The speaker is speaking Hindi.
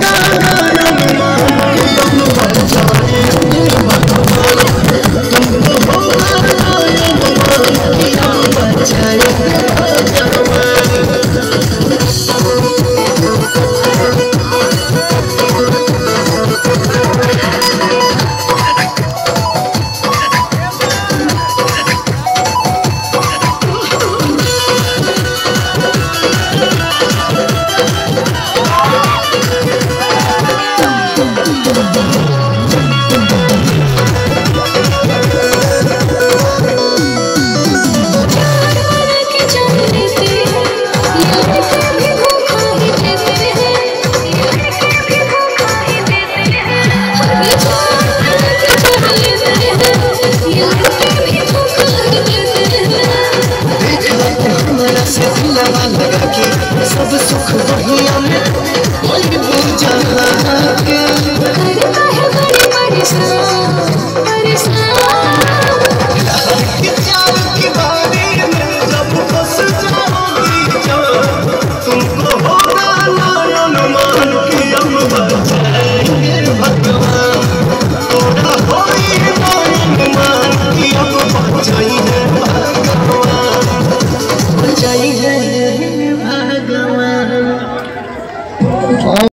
no, no. सब सुख वही अमृत जय हज हि भगवान।